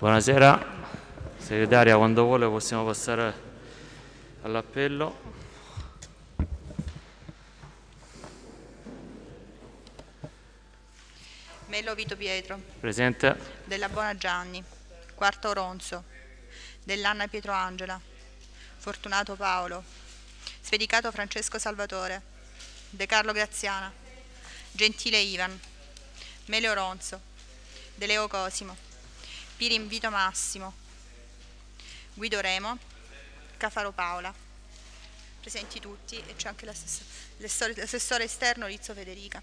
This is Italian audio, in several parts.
Buonasera, segretaria, quando vuole possiamo passare all'appello. Mello Vito Pietro, Presente, Della Bona Gianni, Quarto Ronzo, Dell'Anna Pietro Angela, Fortunato Paolo, Svedicato Francesco Salvatore, De Carlo Graziana, Gentile Ivan, Melio Ronzo, De Leo Cosimo, Pirin Vito Massimo, Guido Remo, Cafaro Paola. Presenti tutti e c'è anche l'assessore, esterno Rizzo Federica.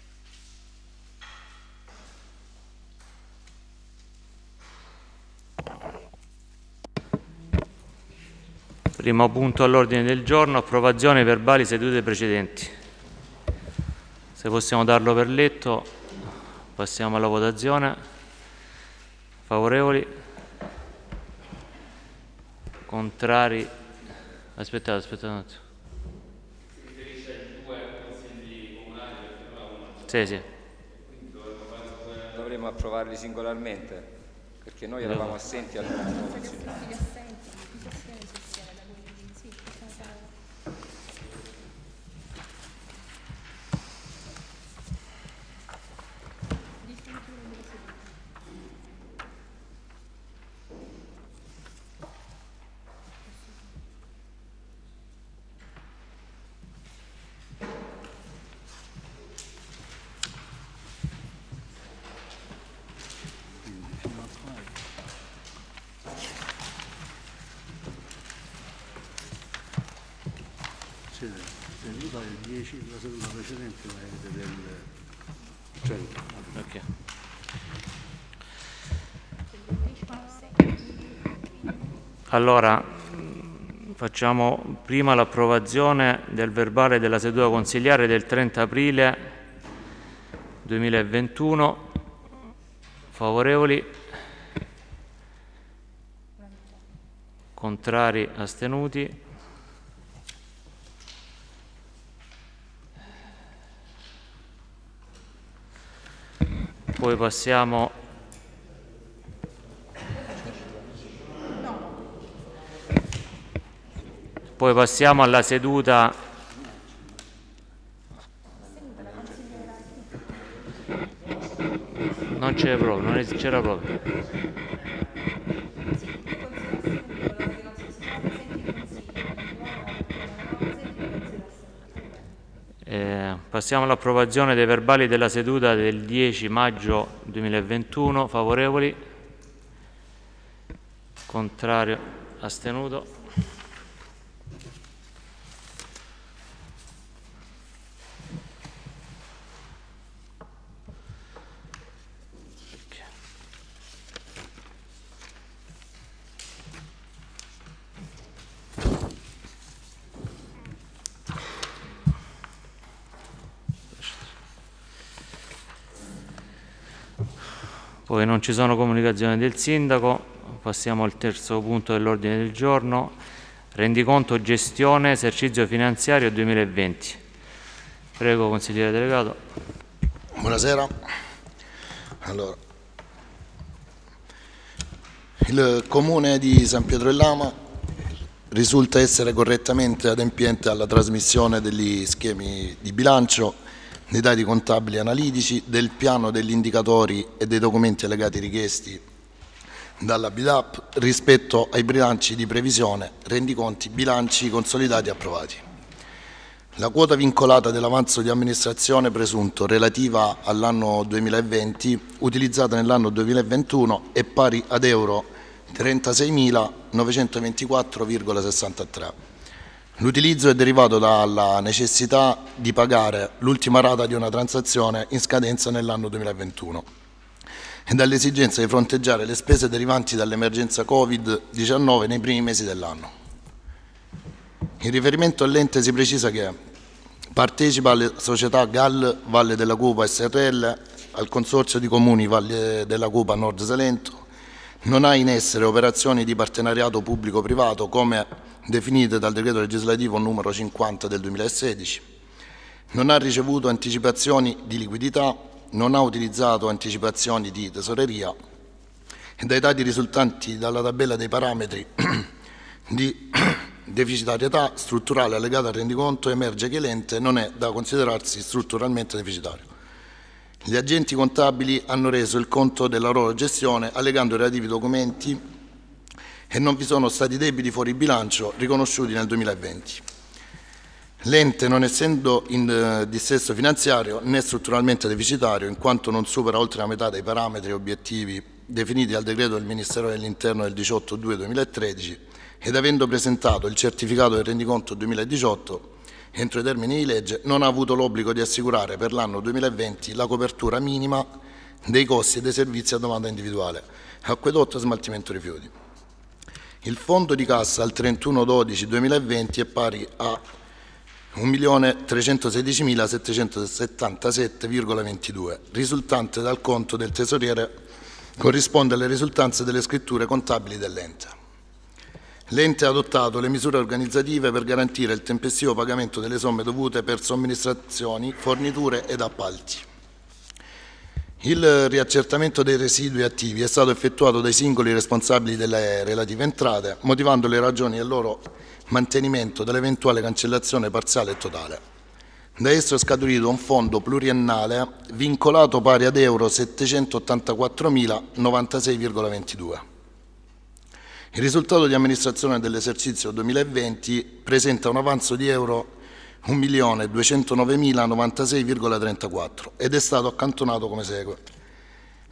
primo punto all'ordine del giorno, approvazione verbali sedute precedenti. Se possiamo darlo per letto, passiamo alla votazione. Favorevoli? Contrari? Aspettate, aspettate un attimo. Sì, sì. Dovremmo approvarli singolarmente, perché noi eravamo assenti al Sì, seduta del 10, la seduta precedente è del 100. Ok. Allora, facciamo prima l'approvazione del verbale della seduta consigliare del 30 aprile 2021. Favorevoli? Contrari? Astenuti? Poi passiamo Poi passiamo alla seduta Non c'era proprio, non c'era proprio. Eh, passiamo all'approvazione dei verbali della seduta del 10 maggio 2021. Favorevoli? Contrario? Astenuto? Ci sono comunicazioni del sindaco. Passiamo al terzo punto dell'ordine del giorno. Rendiconto gestione esercizio finanziario 2020. Prego, consigliere delegato. Buonasera. Allora, il comune di San Pietro e Lama risulta essere correttamente adempiente alla trasmissione degli schemi di bilancio, dei dati contabili analitici, del piano degli indicatori e dei documenti allegati richiesti dalla BIDAP rispetto ai bilanci di previsione, rendiconti, bilanci consolidati approvati. La quota vincolata dell'avanzo di amministrazione presunto relativa all'anno 2020 utilizzata nell'anno 2021 è pari ad euro 36.924,63. L'utilizzo è derivato dalla necessità di pagare l'ultima rata di una transazione in scadenza nell'anno 2021 e dall'esigenza di fronteggiare le spese derivanti dall'emergenza Covid-19 nei primi mesi dell'anno. In riferimento all'ente si precisa che partecipa alle società GAL Valle della Cupa SRL, al Consorzio di Comuni Valle della Cupa Nord Salento, non ha in essere operazioni di partenariato pubblico-privato come definite dal decreto legislativo numero 50 del 2016, non ha ricevuto anticipazioni di liquidità, non ha utilizzato anticipazioni di tesoreria e dai dati risultanti dalla tabella dei parametri di deficitarietà strutturale allegata al rendiconto emerge che l'ente non è da considerarsi strutturalmente deficitario. Gli agenti contabili hanno reso il conto della loro gestione allegando i relativi documenti e non vi sono stati debiti fuori bilancio riconosciuti nel 2020. L'ente, non essendo in eh, dissesto finanziario né strutturalmente deficitario, in quanto non supera oltre la metà dei parametri obiettivi definiti dal decreto del Ministero dell'Interno del 18-2-2013 ed avendo presentato il certificato del rendiconto 2018 entro i termini di legge, non ha avuto l'obbligo di assicurare per l'anno 2020 la copertura minima dei costi e dei servizi a domanda individuale, acquedotto e smaltimento rifiuti. Il fondo di cassa al 31-12-2020 è pari a 1.316.777,22, risultante dal conto del tesoriere corrisponde alle risultanze delle scritture contabili dell'ente. L'ente ha adottato le misure organizzative per garantire il tempestivo pagamento delle somme dovute per somministrazioni, forniture ed appalti. Il riaccertamento dei residui attivi è stato effettuato dai singoli responsabili delle relative entrate, motivando le ragioni del loro mantenimento dall'eventuale cancellazione parziale e totale. Da esso è scaturito un fondo pluriennale vincolato pari ad euro 784.096,22. Il risultato di amministrazione dell'esercizio 2020 presenta un avanzo di euro 1.209.096,34 ed è stato accantonato come segue.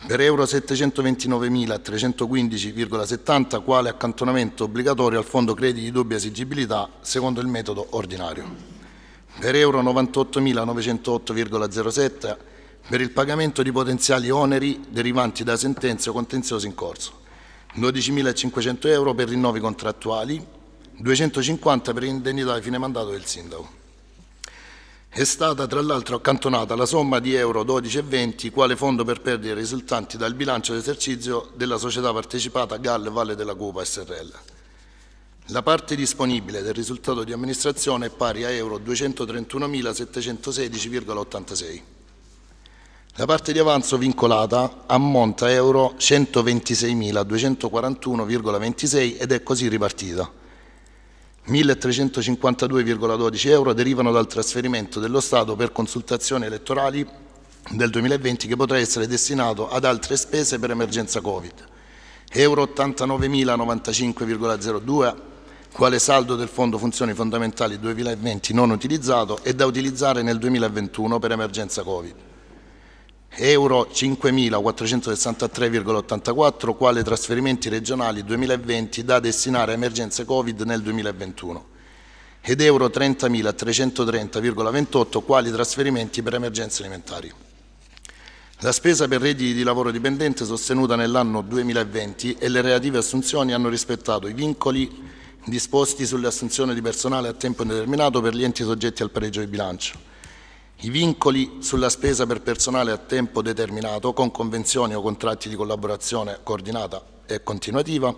Per euro 729.315,70 quale accantonamento obbligatorio al Fondo Crediti di Dubbia Esigibilità secondo il metodo ordinario. Per euro 98.908,07 per il pagamento di potenziali oneri derivanti da sentenze o contenziosi in corso. 12.500 euro per rinnovi contrattuali, 250 per indennità di fine mandato del sindaco. È stata tra l'altro accantonata la somma di euro 12,20 quale fondo per perdite risultanti dal bilancio d'esercizio della società partecipata GAL Valle della Cupa SRL. La parte disponibile del risultato di amministrazione è pari a euro 231.716,86. La parte di avanzo vincolata ammonta a euro 126.241,26 ed è così ripartita. 1.352,12 euro derivano dal trasferimento dello Stato per consultazioni elettorali del 2020 che potrà essere destinato ad altre spese per emergenza Covid. Euro 89.095,02 quale saldo del Fondo Funzioni Fondamentali 2020 non utilizzato e da utilizzare nel 2021 per emergenza Covid euro 5.463,84 quale trasferimenti regionali 2020 da destinare a emergenze Covid nel 2021 ed euro 30.330,28 quali trasferimenti per emergenze alimentari. La spesa per redditi di lavoro dipendente sostenuta nell'anno 2020 e le relative assunzioni hanno rispettato i vincoli disposti sulle assunzioni di personale a tempo indeterminato per gli enti soggetti al pareggio di bilancio i vincoli sulla spesa per personale a tempo determinato con convenzioni o contratti di collaborazione coordinata e continuativa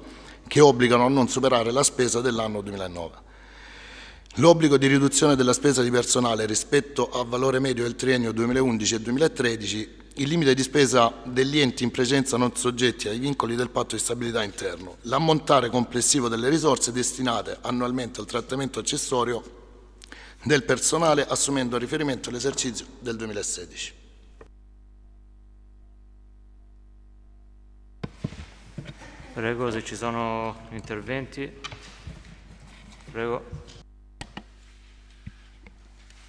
che obbligano a non superare la spesa dell'anno 2009. L'obbligo di riduzione della spesa di personale rispetto al valore medio del triennio 2011 e 2013, il limite di spesa degli enti in presenza non soggetti ai vincoli del patto di stabilità interno, l'ammontare complessivo delle risorse destinate annualmente al trattamento accessorio del personale assumendo a riferimento l'esercizio del 2016. Prego se ci sono interventi. Prego.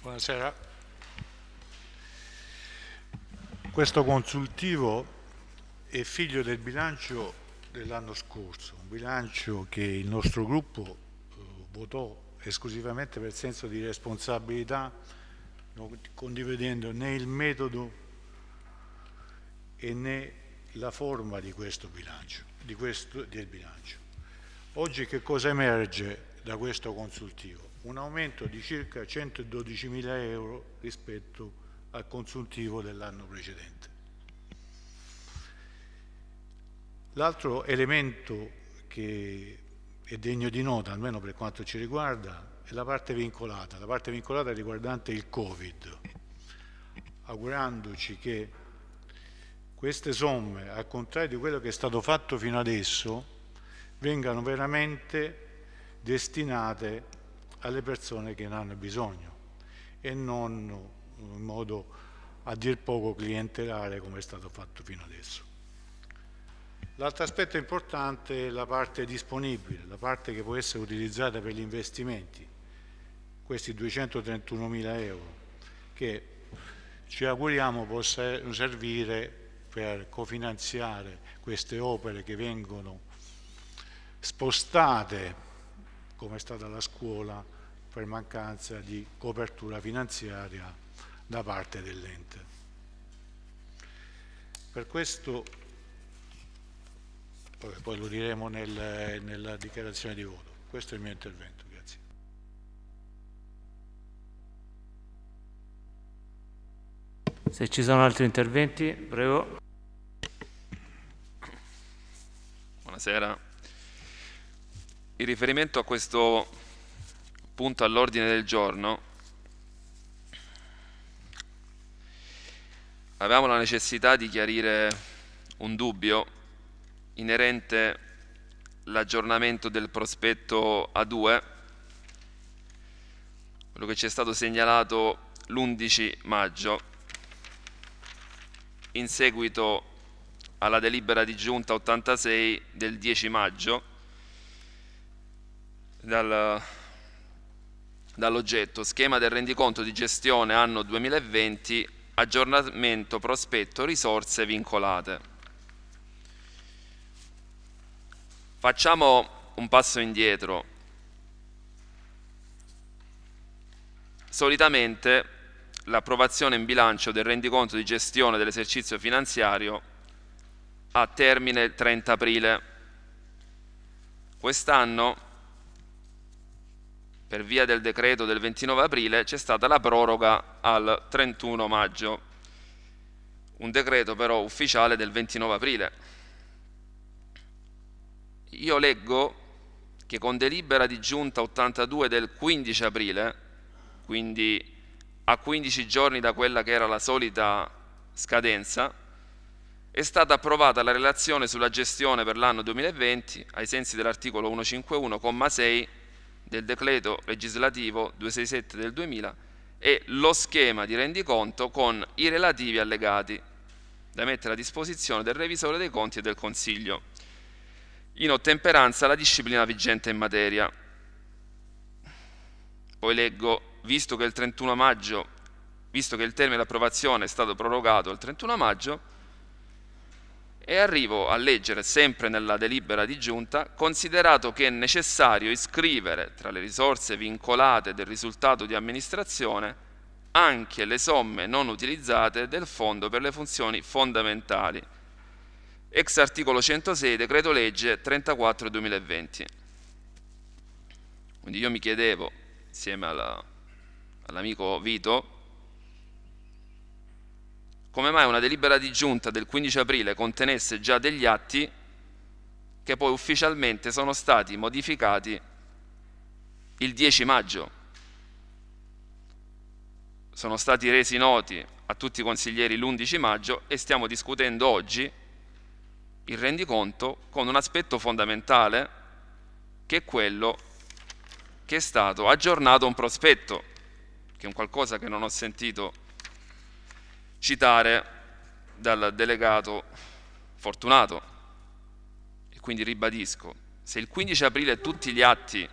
Buonasera. Questo consultivo è figlio del bilancio dell'anno scorso, un bilancio che il nostro gruppo eh, votò esclusivamente per senso di responsabilità, non condividendo né il metodo e né la forma di questo bilancio, di questo, del bilancio. Oggi che cosa emerge da questo consultivo? Un aumento di circa 112 mila euro rispetto al consultivo dell'anno precedente. L'altro elemento che è degno di nota, almeno per quanto ci riguarda, è la parte vincolata, la parte vincolata riguardante il Covid, augurandoci che queste somme, al contrario di quello che è stato fatto fino adesso, vengano veramente destinate alle persone che ne hanno bisogno e non in modo a dir poco clientelare come è stato fatto fino adesso. L'altro aspetto importante è la parte disponibile, la parte che può essere utilizzata per gli investimenti, questi 231 mila euro, che ci auguriamo possa servire per cofinanziare queste opere che vengono spostate, come è stata la scuola, per mancanza di copertura finanziaria da parte dell'ente. Per questo, poi lo diremo nel, nella dichiarazione di voto, questo è il mio intervento. Grazie. Se ci sono altri interventi, prego. Buonasera. In riferimento a questo punto all'ordine del giorno, avevamo la necessità di chiarire un dubbio inerente all'aggiornamento del prospetto A2, quello che ci è stato segnalato l'11 maggio, in seguito alla delibera di giunta 86 del 10 maggio, dal, dall'oggetto schema del rendiconto di gestione anno 2020 aggiornamento prospetto risorse vincolate. Facciamo un passo indietro. Solitamente l'approvazione in bilancio del rendiconto di gestione dell'esercizio finanziario ha termine il 30 aprile. Quest'anno per via del decreto del 29 aprile c'è stata la proroga al 31 maggio, un decreto però ufficiale del 29 aprile. Io leggo che con delibera di giunta 82 del 15 aprile, quindi a 15 giorni da quella che era la solita scadenza, è stata approvata la relazione sulla gestione per l'anno 2020 ai sensi dell'articolo 151,6 del decreto legislativo 267 del 2000 e lo schema di rendiconto con i relativi allegati da mettere a disposizione del revisore dei conti e del Consiglio, in ottemperanza alla disciplina vigente in materia. Poi leggo, visto che il 31 maggio, visto che il termine di approvazione è stato prorogato al 31 maggio, e arrivo a leggere sempre nella delibera di giunta, considerato che è necessario iscrivere tra le risorse vincolate del risultato di amministrazione anche le somme non utilizzate del Fondo per le funzioni fondamentali, ex articolo 106 decreto legge 34 2020. Quindi io mi chiedevo, insieme all'amico Vito, come mai una delibera di giunta del 15 aprile contenesse già degli atti che poi ufficialmente sono stati modificati il 10 maggio. Sono stati resi noti a tutti i consiglieri l'11 maggio e stiamo discutendo oggi il rendiconto con un aspetto fondamentale che è quello che è stato aggiornato un prospetto, che è un qualcosa che non ho sentito citare dal delegato Fortunato. E quindi ribadisco, se il 15 aprile tutti gli atti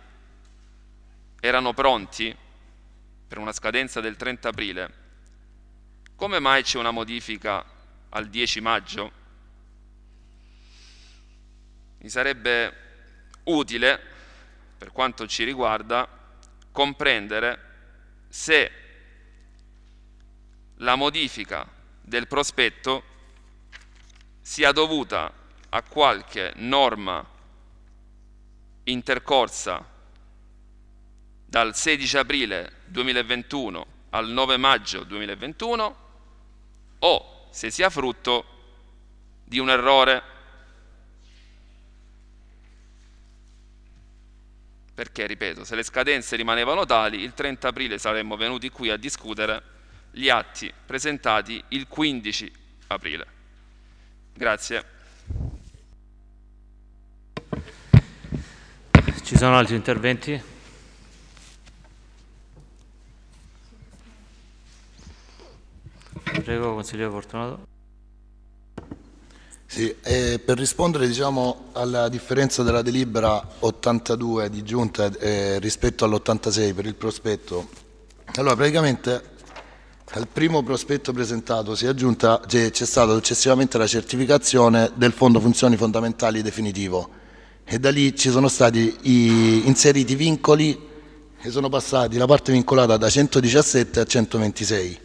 erano pronti per una scadenza del 30 aprile, come mai c'è una modifica al 10 maggio? Mi sarebbe utile, per quanto ci riguarda, comprendere se la modifica del prospetto sia dovuta a qualche norma intercorsa dal 16 aprile 2021 al 9 maggio 2021 o se sia frutto di un errore perché, ripeto, se le scadenze rimanevano tali, il 30 aprile saremmo venuti qui a discutere gli atti presentati il 15 aprile. Grazie. Ci sono altri interventi? Prego, consigliere Fortunato. Sì, per rispondere diciamo, alla differenza della delibera 82 di giunta eh, rispetto all'86 per il prospetto, allora praticamente al primo prospetto presentato c'è, stata successivamente la certificazione del fondo funzioni fondamentali definitivo e da lì ci sono stati i, inseriti vincoli che sono passati la parte vincolata da 117 a 126.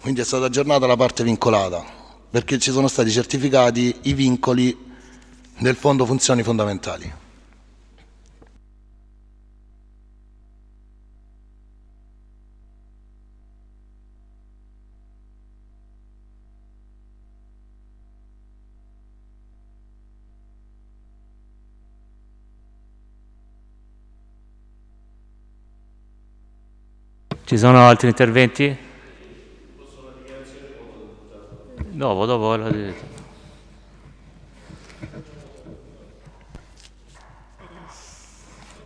Quindi è stata aggiornata la parte vincolata perché ci sono stati certificati i vincoli del fondo funzioni fondamentali. Ci sono altri interventi? Dopo, dopo la dite.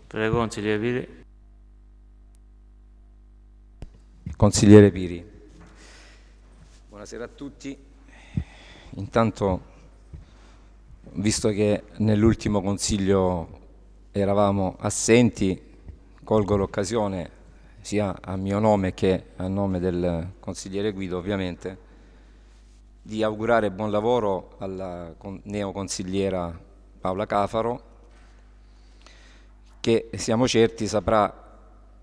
Prego, consigliere Piri. Consigliere Piri, buonasera a tutti. Intanto, visto che nell'ultimo consiglio eravamo assenti, colgo l'occasione sia a mio nome che a nome del consigliere Guido ovviamente di augurare buon lavoro alla neoconsigliera Paola Cafaro che siamo certi saprà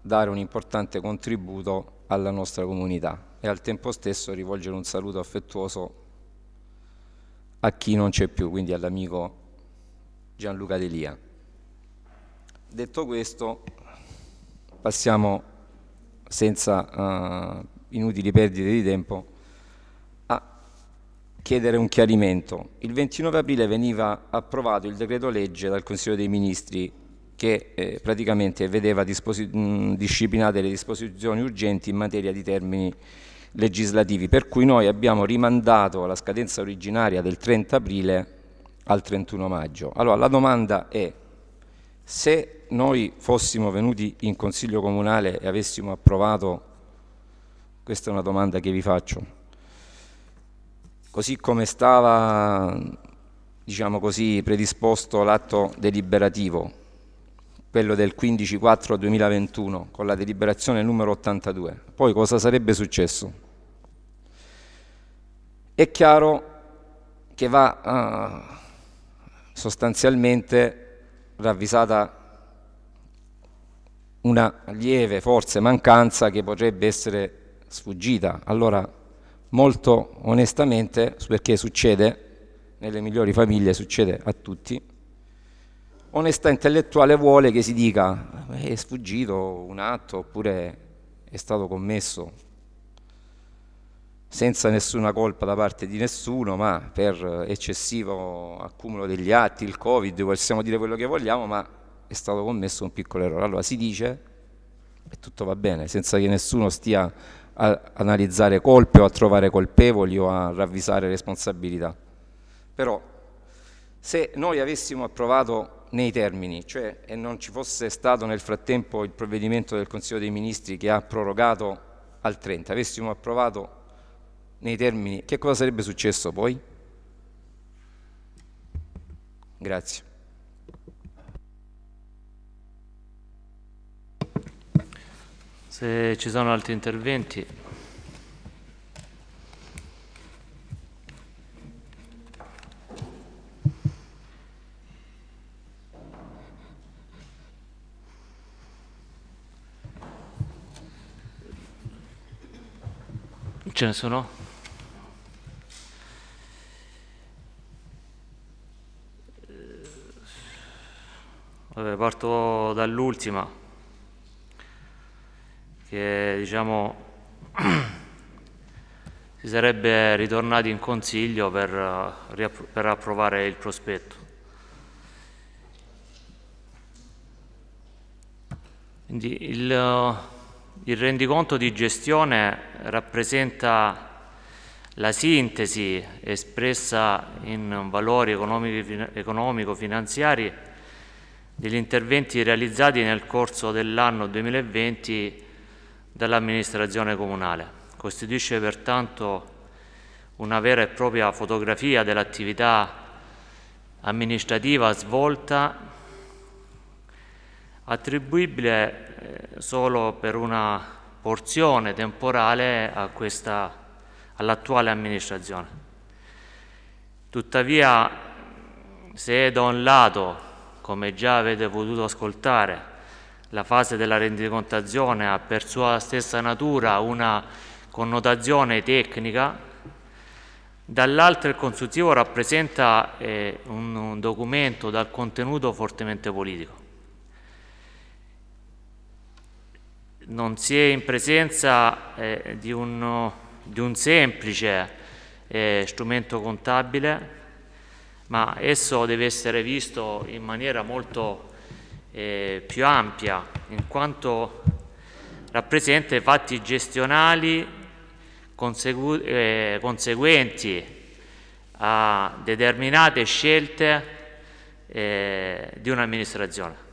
dare un importante contributo alla nostra comunità e al tempo stesso rivolgere un saluto affettuoso a chi non c'è più, quindi all'amico Gianluca Delia. Detto questo, passiamo senza uh, inutili perdite di tempo chiedere un chiarimento. Il 29 aprile veniva approvato il decreto legge dal Consiglio dei Ministri che eh, praticamente vedeva mh, disciplinate le disposizioni urgenti in materia di termini legislativi, per cui noi abbiamo rimandato la scadenza originaria del 30 aprile al 31 maggio. Allora la domanda è se noi fossimo venuti in Consiglio Comunale e avessimo approvato, questa è una domanda che vi faccio, così come stava diciamo così, predisposto l'atto deliberativo, quello del 15-4-2021 con la deliberazione numero 82. Poi cosa sarebbe successo? È chiaro che va uh, sostanzialmente ravvisata una lieve forse mancanza che potrebbe essere sfuggita. Allora, molto onestamente, perché succede, nelle migliori famiglie succede a tutti, onestà intellettuale vuole che si dica è sfuggito un atto oppure è stato commesso senza nessuna colpa da parte di nessuno, ma per eccessivo accumulo degli atti, il Covid, possiamo dire quello che vogliamo, ma è stato commesso un piccolo errore. Allora si dice e tutto va bene, senza che nessuno stia a analizzare colpe o a trovare colpevoli o a ravvisare responsabilità. Però se noi avessimo approvato nei termini, cioè e non ci fosse stato nel frattempo il provvedimento del Consiglio dei Ministri che ha prorogato al 30, avessimo approvato nei termini, che cosa sarebbe successo poi? Grazie. Se ci sono altri interventi. Ce ne sono? Vabbè, parto dall'ultima, che diciamo si sarebbe ritornati in consiglio per, per approvare il prospetto. Quindi il, il rendiconto di gestione rappresenta la sintesi espressa in valori economico-finanziari degli interventi realizzati nel corso dell'anno 2020 dall'amministrazione comunale. Costituisce pertanto una vera e propria fotografia dell'attività amministrativa svolta attribuibile eh, solo per una porzione temporale all'attuale amministrazione. Tuttavia, se da un lato, come già avete potuto ascoltare, la fase della rendicontazione ha per sua stessa natura una connotazione tecnica, dall'altro il consultivo rappresenta eh, un, un documento dal contenuto fortemente politico. Non si è in presenza eh, di, un, di, un, semplice eh, strumento contabile, ma esso deve essere visto in maniera molto eh, più ampia, in quanto rappresenta i fatti gestionali consegu- eh, conseguenti a determinate scelte eh, di un'amministrazione.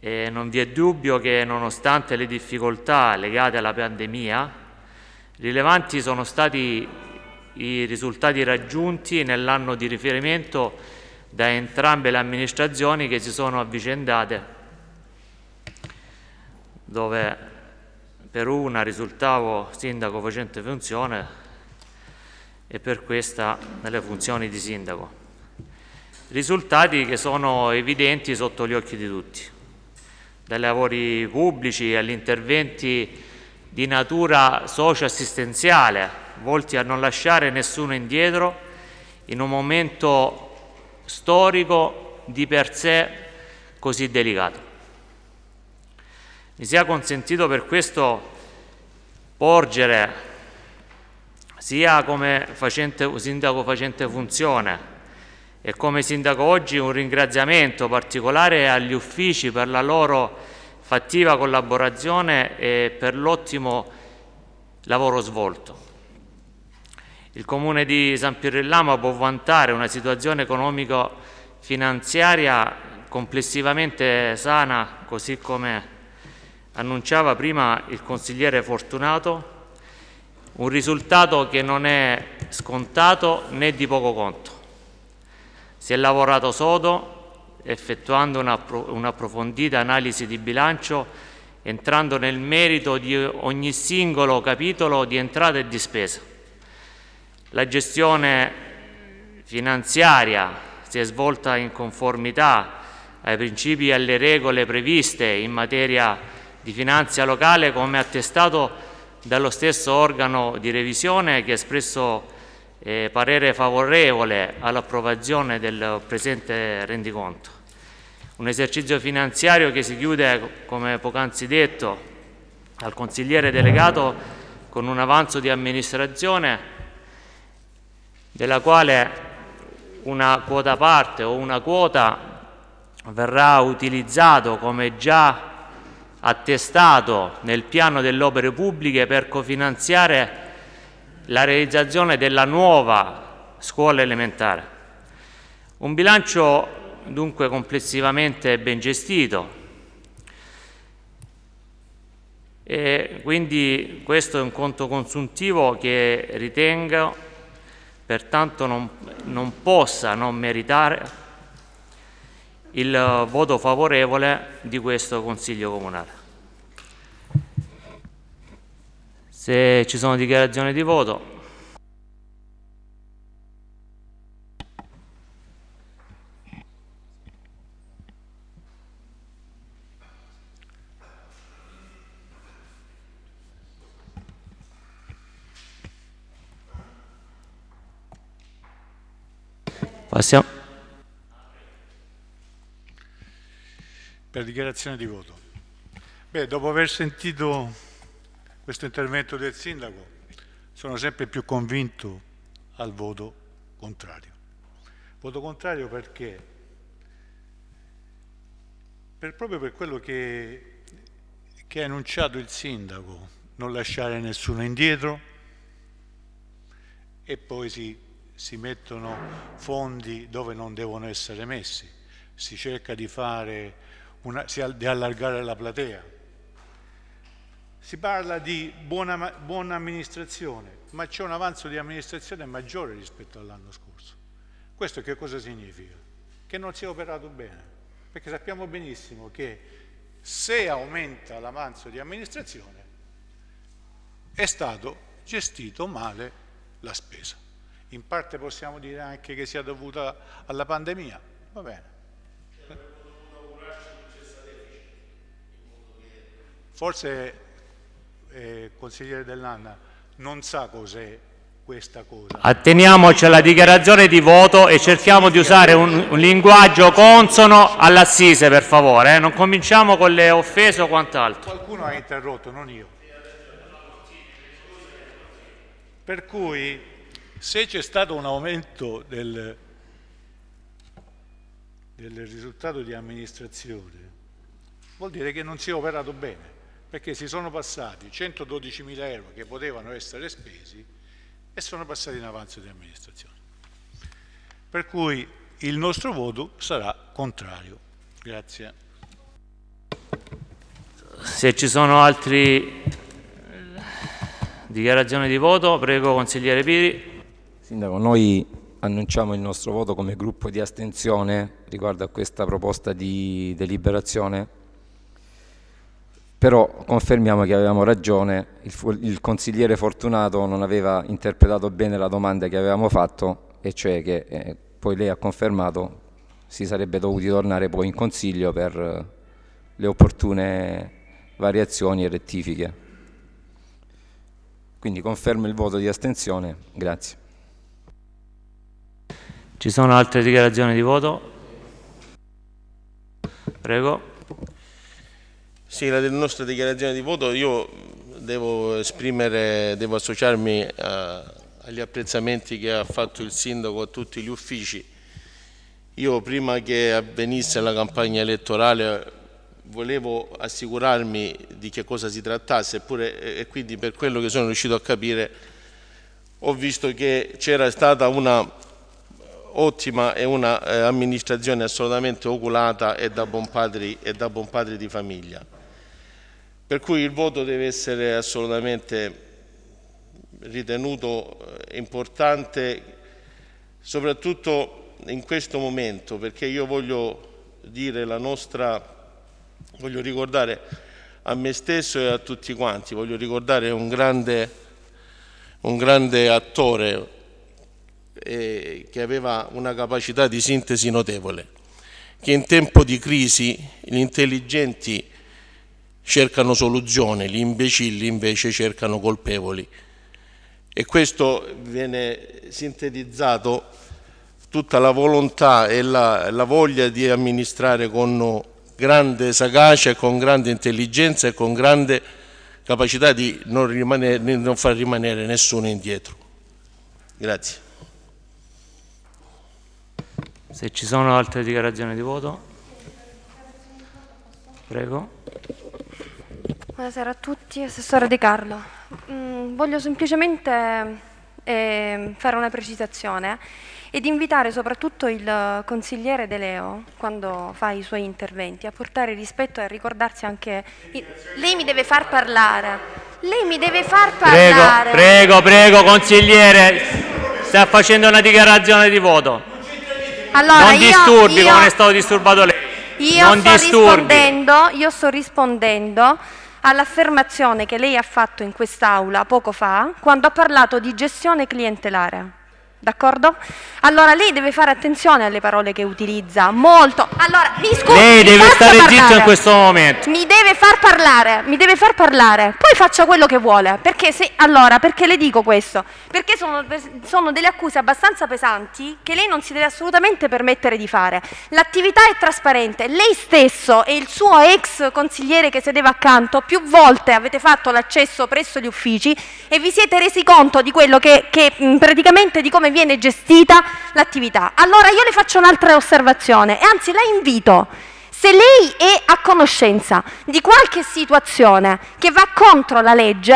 Non vi è dubbio che nonostante le difficoltà legate alla pandemia, rilevanti sono stati i risultati raggiunti nell'anno di riferimento da entrambe le amministrazioni che si sono avvicendate, dove per una risultavo sindaco facente funzione e per questa nelle funzioni di sindaco. Risultati che sono evidenti sotto gli occhi di tutti, dai lavori pubblici agli interventi di natura socio-assistenziale, volti a non lasciare nessuno indietro in un momento storico di per sé così delicato. Mi sia consentito per questo porgere sia come facente, sindaco facente funzione e come sindaco oggi un ringraziamento particolare agli uffici per la loro fattiva collaborazione e per l'ottimo lavoro svolto. Il comune di San Pirrellamo può vantare una situazione economico-finanziaria complessivamente sana, così come annunciava prima il consigliere Fortunato, un risultato che non è scontato né di poco conto. Si è lavorato sodo, effettuando un'approfondita analisi di bilancio, entrando nel merito di ogni singolo capitolo di entrata e di spesa. La gestione finanziaria si è svolta in conformità ai principi e alle regole previste in materia di finanza locale come attestato dallo stesso organo di revisione che ha espresso eh, parere favorevole all'approvazione del presente rendiconto. Un esercizio finanziario che si chiude, come poc'anzi detto, al consigliere delegato con un avanzo di amministrazione della quale una quota parte o una quota verrà utilizzato come già attestato nel piano delle opere pubbliche per cofinanziare la realizzazione della nuova scuola elementare. Un bilancio dunque complessivamente ben gestito e quindi questo è un conto consuntivo che ritengo pertanto non, non possa non meritare il voto favorevole di questo Consiglio Comunale. Se ci sono dichiarazioni di voto, Passiamo. Per dichiarazione di voto. Beh, dopo aver sentito questo intervento del sindaco, sono sempre più convinto al voto contrario. Voto contrario perché? Per, proprio per quello che, che ha enunciato il sindaco, non lasciare nessuno indietro, e poi si, si mettono fondi dove non devono essere messi. Si cerca di, una, di allargare la platea. Si parla di buona, buona amministrazione, ma c'è un avanzo di amministrazione maggiore rispetto all'anno scorso. Questo che cosa significa? Che non si è operato bene, perché sappiamo benissimo che se aumenta l'avanzo di amministrazione è stato gestito male la spesa. In parte possiamo dire anche che sia dovuta alla pandemia, va bene. Forse eh, consigliere dell'Anna non sa cos'è questa cosa. Atteniamoci alla dichiarazione di voto e cerchiamo di usare un, un linguaggio consono all'assise, per favore. Eh? Non cominciamo con le offese o quant'altro. Qualcuno ha interrotto, non io. Per cui se c'è stato un aumento del, del risultato di amministrazione, vuol dire che non si è operato bene perché si sono passati 112 mila euro che potevano essere spesi e sono passati in avanzo di amministrazione. Per cui il nostro voto sarà contrario. Grazie. Se ci sono altre dichiarazioni di voto, prego consigliere Piri. Sindaco, noi annunciamo il nostro voto come gruppo di astensione riguardo a questa proposta di deliberazione però confermiamo che avevamo ragione, il, il, consigliere Fortunato non aveva interpretato bene la domanda che avevamo fatto e cioè che eh, poi lei ha confermato si sarebbe dovuti tornare poi in consiglio per eh, le opportune variazioni e rettifiche. Quindi confermo il voto di astensione, grazie. Ci sono altre dichiarazioni di voto? Prego. Sì, la nostra dichiarazione di voto io devo esprimere, devo associarmi a, agli apprezzamenti che ha fatto il sindaco a tutti gli uffici. Io prima che avvenisse la campagna elettorale volevo assicurarmi di che cosa si trattasse eppure, e quindi per quello che sono riuscito a capire ho visto che c'era stata una ottima e una eh, assolutamente oculata e da buon padre, e da buon padre di famiglia. Per cui il voto deve essere assolutamente ritenuto eh, importante, soprattutto in questo momento, perché io voglio dire la nostra, voglio ricordare a me stesso e a tutti quanti, voglio ricordare un grande, un grande attore eh, che aveva una capacità di sintesi notevole, che in tempo di crisi gli intelligenti cercano soluzioni, gli imbecilli invece cercano colpevoli. E questo viene sintetizzato tutta la volontà e la, la voglia di amministrare con grande sagacia, con grande intelligenza e con grande capacità di non, rimanere, non far rimanere nessuno indietro. Grazie. Se ci sono altre dichiarazioni di voto, prego. Buonasera a tutti, Assessore De Carlo. Mm, voglio semplicemente eh, fare una precisazione ed invitare soprattutto il consigliere De Leo, quando fa i suoi interventi, a portare rispetto e a ricordarsi anche... Lei mi deve far parlare. Lei mi deve far parlare. Prego, prego, prego, consigliere. Sta facendo una dichiarazione di voto. Allora, non io, disturbi io, come è stato disturbato lei. Io non sto rispondendo, io sto rispondendo all'affermazione che lei ha fatto in quest'Aula poco fa quando ha parlato di gestione clientelare. D'accordo? Allora lei deve fare attenzione alle parole che utilizza, molto. Allora, mi scusi, Lei deve stare zitto in questo momento. Mi deve far parlare, mi deve far parlare. Poi faccia quello che vuole. Perché se allora, perché le dico questo? Perché sono, sono delle accuse abbastanza pesanti che lei non si deve assolutamente permettere di fare. L'attività è trasparente. Lei stesso e il suo ex consigliere che sedeva accanto più volte avete fatto l'accesso presso gli uffici e vi siete resi conto di quello che, che praticamente di come come viene gestita l'attività. Allora io le faccio un'altra osservazione e anzi la invito, se lei è a conoscenza di qualche situazione che va contro la legge,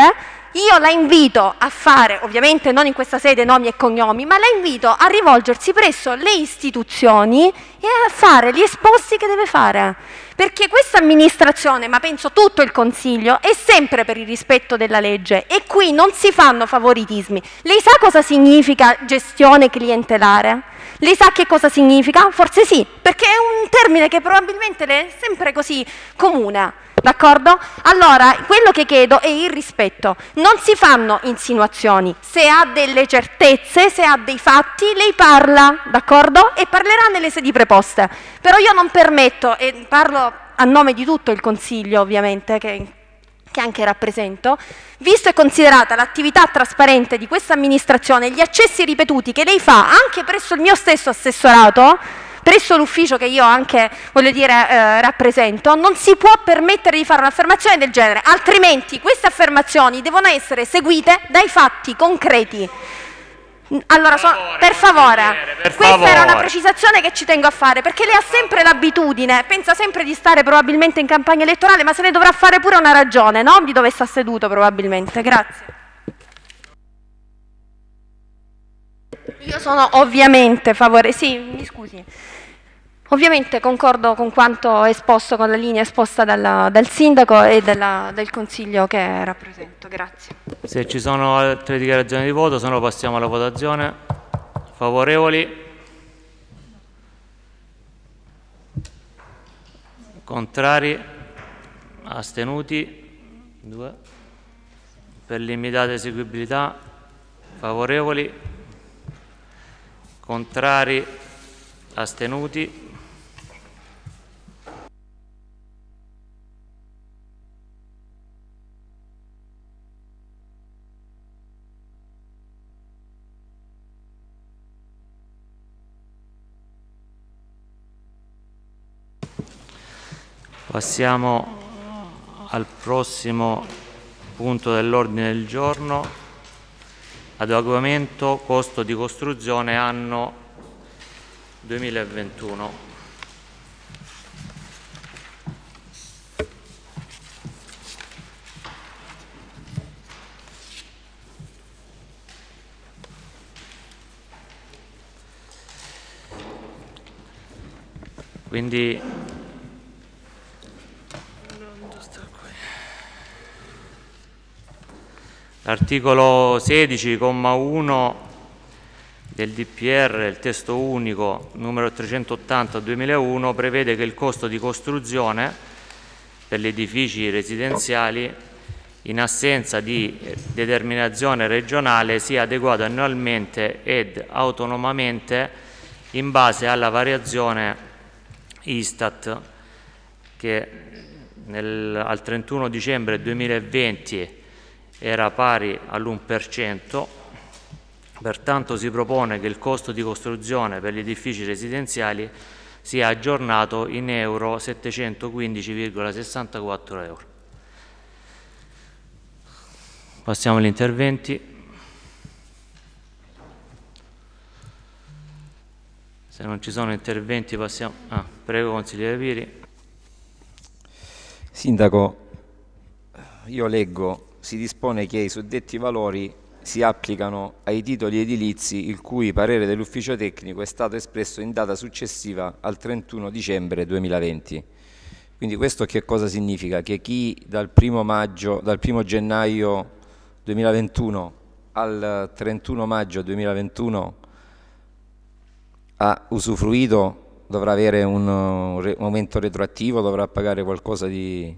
io la invito a fare, ovviamente non in questa sede nomi e cognomi, ma la invito a rivolgersi presso le istituzioni e a fare gli esposti che deve fare. Perché questa amministrazione, ma penso tutto il Consiglio, è sempre per il rispetto della legge e qui non si fanno favoritismi. Lei sa cosa significa gestione clientelare? Lei sa che cosa significa? Forse sì, perché è un termine che probabilmente è sempre così comune. D'accordo? Allora, quello che chiedo è il rispetto. Non si fanno insinuazioni. Se ha delle certezze, se ha dei fatti, lei parla, d'accordo? E parlerà nelle sedi preposte. Però io non permetto, e parlo a nome di tutto il Consiglio, ovviamente, che, che anche rappresento, visto e considerata l'attività trasparente di questa amministrazione, gli accessi ripetuti che lei fa anche presso il mio stesso assessorato, presso l'ufficio che io anche voglio dire, eh, rappresento, non si può permettere di fare un'affermazione del genere, altrimenti queste affermazioni devono essere seguite dai fatti concreti. Allora, so, per favore, per questa favore. era una precisazione che ci tengo a fare, perché lei ha sempre l'abitudine, pensa sempre di stare probabilmente in campagna elettorale, ma se ne dovrà fare pure una ragione, no? Di dove sta seduto probabilmente. Grazie. Io sono ovviamente favorevole, sì, mi scusi. Ovviamente concordo con quanto esposto, con la linea esposta dalla- dal sindaco e dalla- del consiglio che rappresento. Grazie. Se ci sono altre dichiarazioni di voto, se no passiamo alla votazione. Favorevoli? Contrari? Astenuti? Due. Per l'immediata eseguibilità? Favorevoli? Contrari? Astenuti? Passiamo al prossimo punto dell'ordine del giorno, adeguamento costo di costruzione anno 2021. Quindi L'articolo 16, comma 1 del DPR, il testo unico numero 380-2001, prevede che il costo di costruzione per gli edifici residenziali in assenza di determinazione regionale sia adeguato annualmente ed autonomamente in base alla variazione Istat che nel- al 31 dicembre 2020 era pari all'1%, pertanto si propone che il costo di costruzione per gli edifici residenziali sia aggiornato in euro 715,64 euro. Passiamo agli interventi. Se non ci sono interventi passiamo... Ah, prego consigliere Piri. Sindaco, io leggo, si dispone che i suddetti valori si applicano ai titoli edilizi il cui parere dell'ufficio tecnico è stato espresso in data successiva al 31 dicembre 2020. Quindi questo che cosa significa? Che chi dal primo, maggio, dal primo gennaio 2021 al 31 maggio 2021 ha usufruito dovrà avere un re- momento retroattivo, dovrà pagare qualcosa di...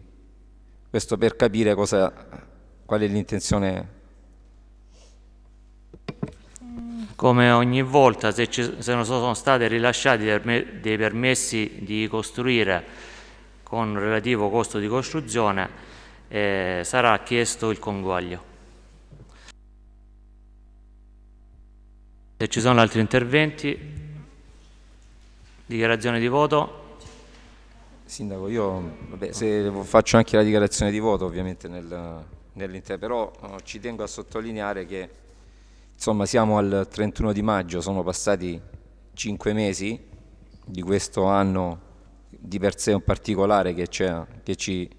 Questo per capire cosa, qual è l'intenzione. Come ogni volta, se, ci- se non sono stati rilasciati dei perme- dei permessi di costruire con relativo costo di costruzione, eh, sarà chiesto il conguaglio. Se ci sono altri interventi, dichiarazione di voto, Sindaco, io vabbè, se faccio anche la dichiarazione di voto ovviamente nel, però eh, ci tengo a sottolineare che insomma siamo al 31 di maggio, sono passati cinque mesi di questo anno di per sé un particolare che, che, ci,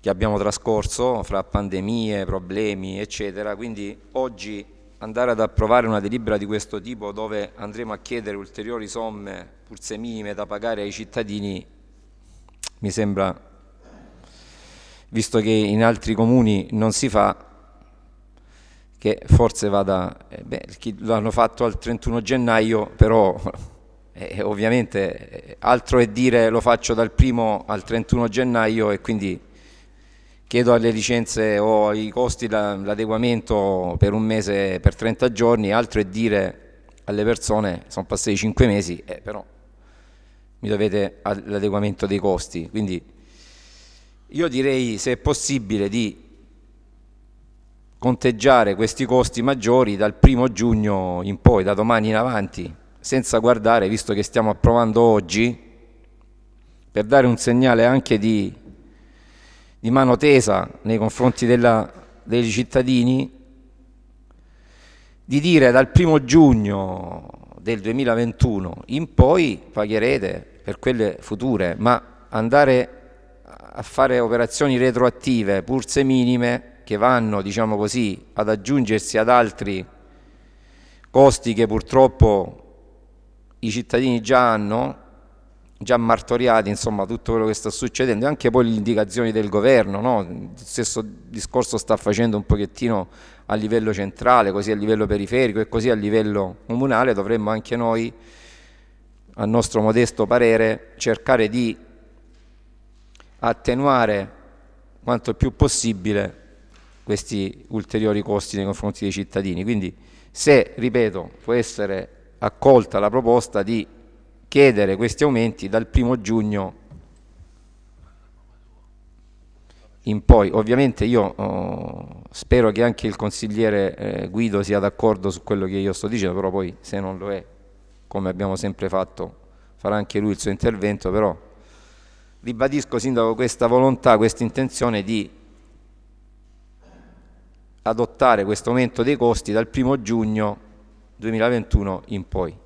che abbiamo trascorso fra pandemie, problemi, eccetera. Quindi oggi andare ad approvare una delibera di questo tipo dove andremo a chiedere ulteriori somme, pur se minime, da pagare ai cittadini, mi sembra, visto che in altri comuni non si fa, che forse vada, eh, beh, l'hanno fatto al 31 gennaio, però eh, ovviamente eh, altro è dire lo faccio dal primo al 31 gennaio e quindi chiedo alle licenze o ai costi l'adeguamento per un mese, per 30 giorni, altro è dire alle persone, sono passati 5 mesi, eh, però mi dovete l'adeguamento dei costi. Quindi io direi, se è possibile, di conteggiare questi costi maggiori dal primo giugno in poi, da domani in avanti, senza guardare, visto che stiamo approvando oggi, per dare un segnale anche di di mano tesa nei confronti della, dei cittadini di dire dal primo giugno del 2021 in poi pagherete per quelle future, ma andare a fare operazioni retroattive pur se minime che vanno, diciamo così, ad aggiungersi ad altri costi che purtroppo i cittadini già hanno, già martoriati insomma tutto quello che sta succedendo e anche poi le indicazioni del governo no? il stesso discorso sta facendo un pochettino a livello centrale così a livello periferico e così a livello comunale dovremmo anche noi a nostro modesto parere cercare di attenuare quanto più possibile questi ulteriori costi nei confronti dei cittadini quindi se ripeto può essere accolta la proposta di chiedere questi aumenti dal primo giugno in poi. Ovviamente io oh, spero che anche il consigliere eh, Guido sia d'accordo su quello che io sto dicendo, però poi se non lo è, come abbiamo sempre fatto, farà anche lui il suo intervento, però ribadisco Sindaco questa volontà, questa intenzione di adottare questo aumento dei costi dal primo giugno 2021 in poi.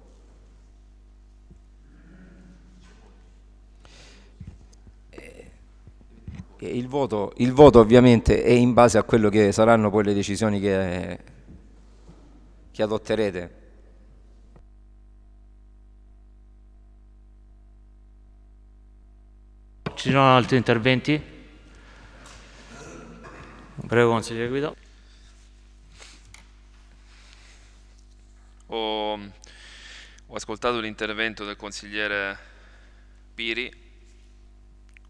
Il voto, il voto, ovviamente è in base a quello che saranno poi le decisioni che, che adotterete. Ci sono altri interventi? Prego consigliere Guido. Ho, ho ascoltato l'intervento del consigliere Piri,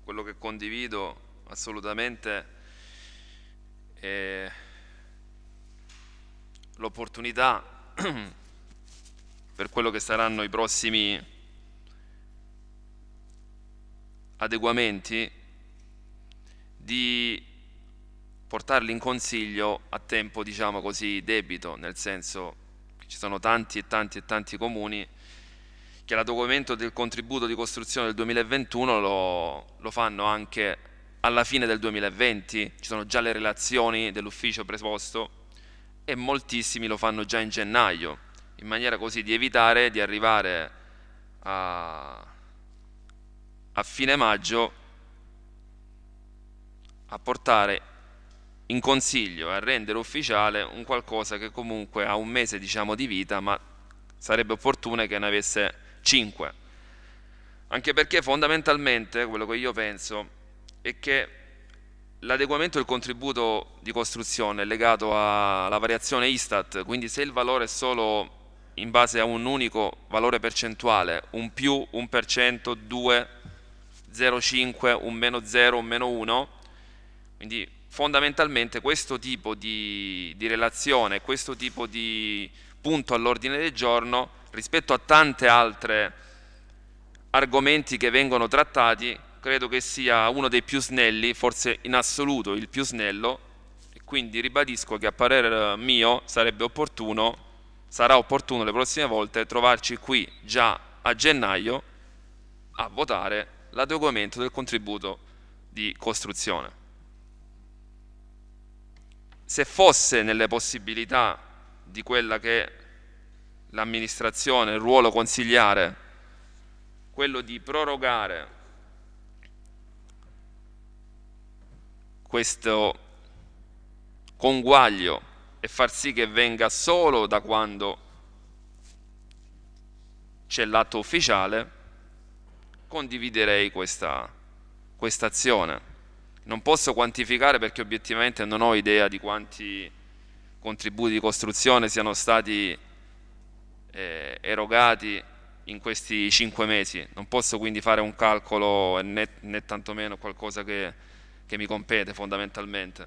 quello che condivido assolutamente eh, l'opportunità per quello che saranno i prossimi adeguamenti di portarli in consiglio a tempo diciamo così debito nel senso che ci sono tanti e tanti e tanti comuni che l'adeguamento del contributo di costruzione del 2021 lo, lo fanno anche alla fine del 2020, ci sono già le relazioni dell'ufficio preposto e moltissimi lo fanno già in gennaio, in maniera così di evitare di arrivare a, a fine maggio a portare in consiglio a rendere ufficiale un qualcosa che comunque ha un mese diciamo, di vita, ma sarebbe opportuno che ne avesse cinque. Anche perché fondamentalmente quello che io penso è che l'adeguamento del contributo di costruzione è legato alla variazione Istat, quindi se il valore è solo in base a un unico valore percentuale, un più, un per cento, 2, 0,5, un meno 0, un meno 1, quindi fondamentalmente questo tipo di, di relazione, questo tipo di punto all'ordine del giorno rispetto a tante altre argomenti che vengono trattati credo che sia uno dei più snelli, forse in assoluto il più snello, e quindi ribadisco che a parere mio sarebbe opportuno, sarà opportuno le prossime volte trovarci qui già a gennaio a votare l'adeguamento del contributo di costruzione. Se fosse nelle possibilità di quella che l'amministrazione, il ruolo consigliare, quello di prorogare questo conguaglio e far sì che venga solo da quando c'è l'atto ufficiale, condividerei questa, questa azione. Non posso quantificare perché obiettivamente non ho idea di quanti contributi di costruzione siano stati eh, erogati in questi cinque mesi. Non posso quindi fare un calcolo né, né tantomeno qualcosa che, che mi compete fondamentalmente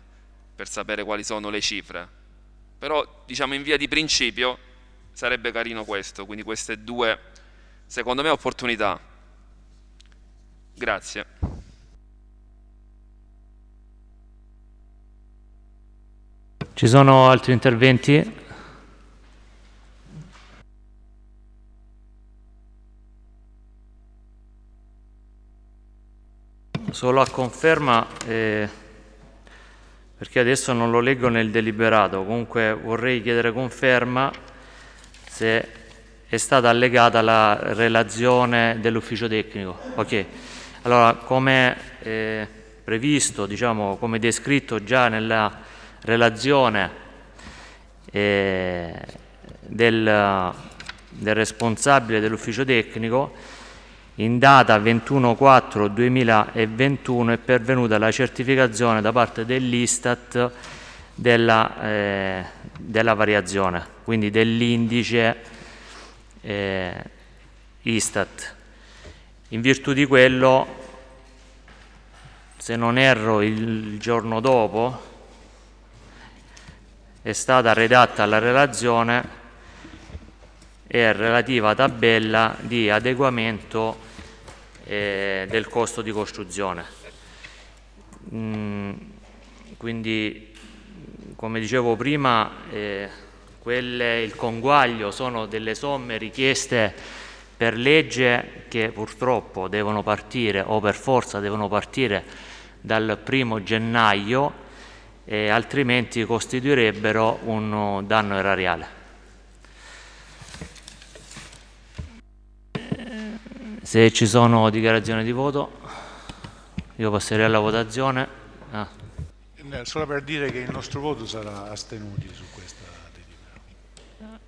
per sapere quali sono le cifre. Però diciamo in via di principio sarebbe carino questo, quindi queste due, secondo me, opportunità. Grazie. Ci sono altri interventi? Solo a conferma, eh, perché adesso non lo leggo nel deliberato, comunque vorrei chiedere conferma se è stata allegata la relazione dell'ufficio tecnico. Ok, allora come eh, previsto, diciamo come descritto già nella relazione eh, del, del responsabile dell'ufficio tecnico, in data 21-4-2021 è pervenuta la certificazione da parte dell'Istat della, eh, della, variazione, quindi dell'indice eh, Istat. In virtù di quello, se non erro il giorno dopo, è stata redatta la relazione e relativa tabella di adeguamento eh, del costo di costruzione. Mm, quindi, come dicevo prima, eh, quelle, il conguaglio sono delle somme richieste per legge che purtroppo devono partire o per forza devono partire dal primo gennaio e altrimenti costituirebbero un danno erariale. Se ci sono dichiarazioni di voto, io passerei alla votazione. Ah. Eh, solo per dire che il nostro voto sarà astenuti su questa delibera.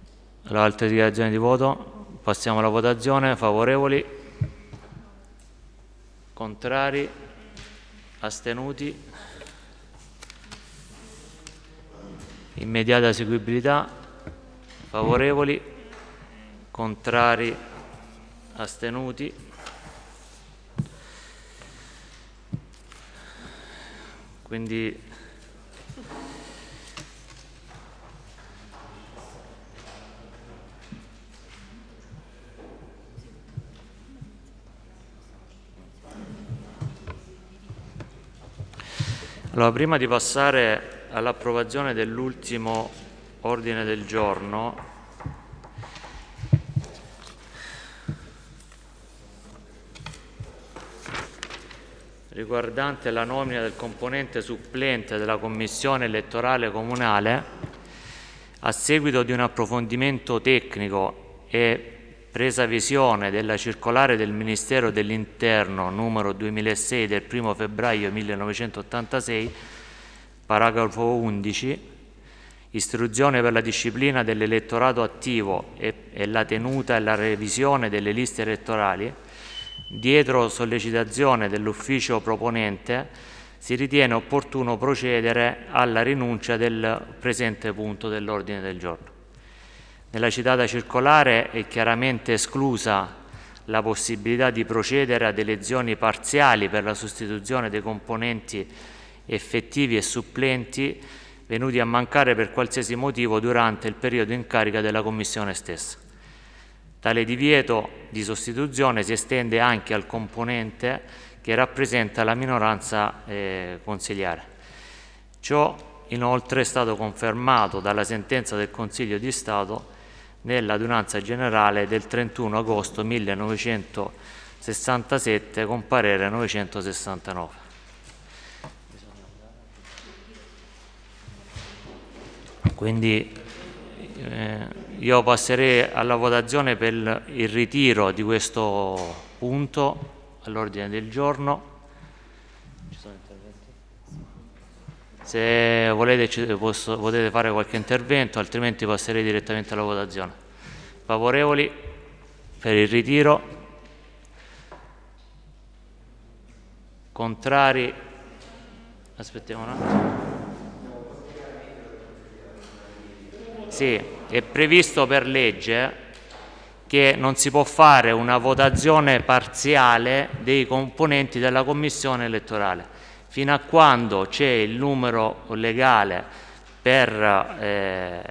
Allora, altre dichiarazioni di voto? Passiamo alla votazione. Favorevoli? Contrari? Astenuti? Immediata eseguibilità? Favorevoli? Contrari? astenuti quindi allora prima di passare all'approvazione dell'ultimo ordine del giorno riguardante la nomina del componente supplente della Commissione elettorale comunale, a seguito di un approfondimento tecnico e presa visione della circolare del Ministero dell'Interno numero 2006 del 1 febbraio 1986, paragrafo 11, istruzione per la disciplina dell'elettorato attivo e, e la tenuta e la revisione delle liste elettorali, Dietro sollecitazione dell'ufficio proponente si ritiene opportuno procedere alla rinuncia del presente punto dell'ordine del giorno. Nella citata circolare è chiaramente esclusa la possibilità di procedere ad elezioni parziali per la sostituzione dei componenti effettivi e supplenti venuti a mancare per qualsiasi motivo durante il periodo in carica della Commissione stessa. Tale divieto di sostituzione si estende anche al componente che rappresenta la minoranza eh, consigliare. Ciò inoltre è stato confermato dalla sentenza del Consiglio di Stato nell'adunanza generale del 31 agosto 1967 con parere 969. Quindi eh, io passerei alla votazione per il ritiro di questo punto all'ordine del giorno. Se volete posso, potete fare qualche intervento, altrimenti passerei direttamente alla votazione. Favorevoli per il ritiro? Contrari? Aspettiamo un attimo. Sì, è previsto per legge che non si può fare una votazione parziale dei componenti della commissione elettorale fino a quando c'è il numero legale per, eh,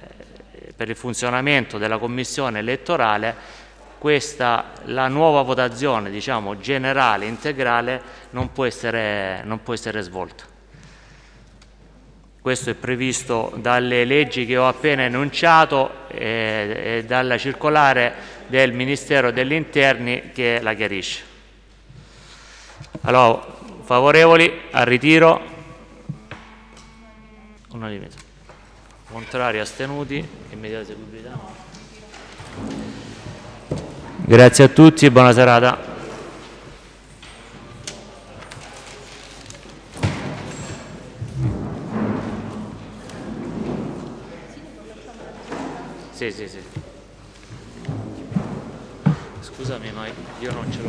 per, il funzionamento della commissione elettorale, questa, la nuova votazione diciamo, generale, integrale, non può essere, non può essere svolta. Questo è previsto dalle leggi che ho appena enunciato e, e dalla circolare del Ministero degli Interni che la chiarisce. Allora, Favorevoli al ritiro? Unanimità. Contrari, astenuti? Immediata eseguibilità? Grazie a tutti e buona serata. Sì, sì, sì. Scusami, ma io non ce l'ho